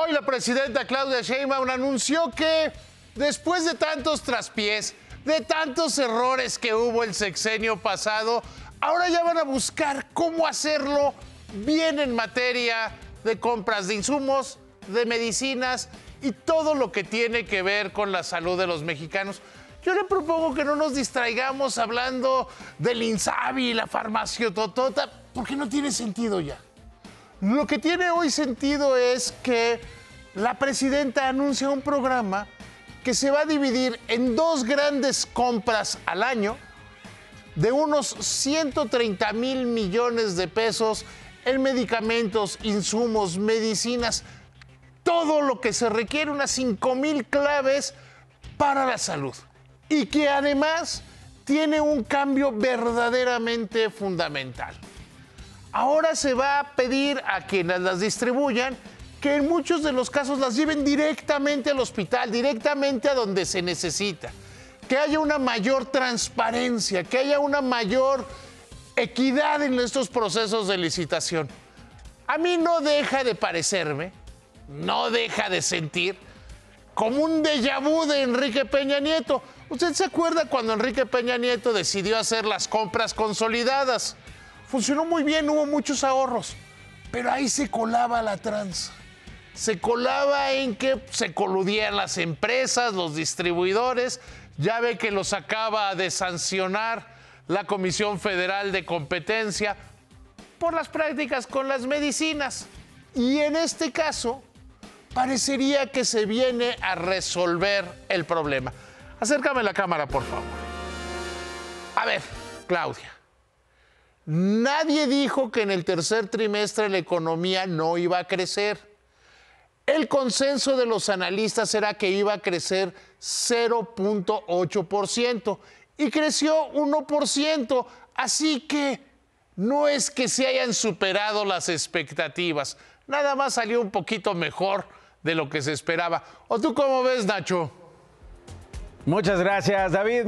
Hoy la presidenta Claudia Sheinbaum anunció que después de tantos traspiés, de tantos errores que hubo el sexenio pasado, ahora ya van a buscar cómo hacerlo bien en materia de compras de insumos, de medicinas y todo lo que tiene que ver con la salud de los mexicanos. Yo le propongo que no nos distraigamos hablando del Insabi la farmacia totota, porque no tiene sentido ya. Lo que tiene hoy sentido es que la presidenta anuncia un programa que se va a dividir en dos grandes compras al año de unos 130 mil millones de pesos en medicamentos, insumos, medicinas, todo lo que se requiere, unas 5 mil claves para la salud. Y que además tiene un cambio verdaderamente fundamental. Ahora se va a pedir a quienes las distribuyan que en muchos de los casos las lleven directamente al hospital, directamente a donde se necesita. Que haya una mayor transparencia, que haya una mayor equidad en estos procesos de licitación. A mí no deja de parecerme, no deja de sentir como un déjà vu de Enrique Peña Nieto. ¿Usted se acuerda cuando Enrique Peña Nieto decidió hacer las compras consolidadas? Funcionó muy bien, hubo muchos ahorros, pero ahí se colaba la trans. Se colaba en que se coludían las empresas, los distribuidores. Ya ve que los acaba de sancionar la Comisión Federal de Competencia por las prácticas con las medicinas. Y en este caso, parecería que se viene a resolver el problema. Acércame la cámara, por favor. A ver, Claudia. Nadie dijo que en el tercer trimestre la economía no iba a crecer. El consenso de los analistas era que iba a crecer 0.8% y creció 1%. Así que no es que se hayan superado las expectativas, nada más salió un poquito mejor de lo que se esperaba. ¿O tú cómo ves, Nacho? Muchas gracias, David.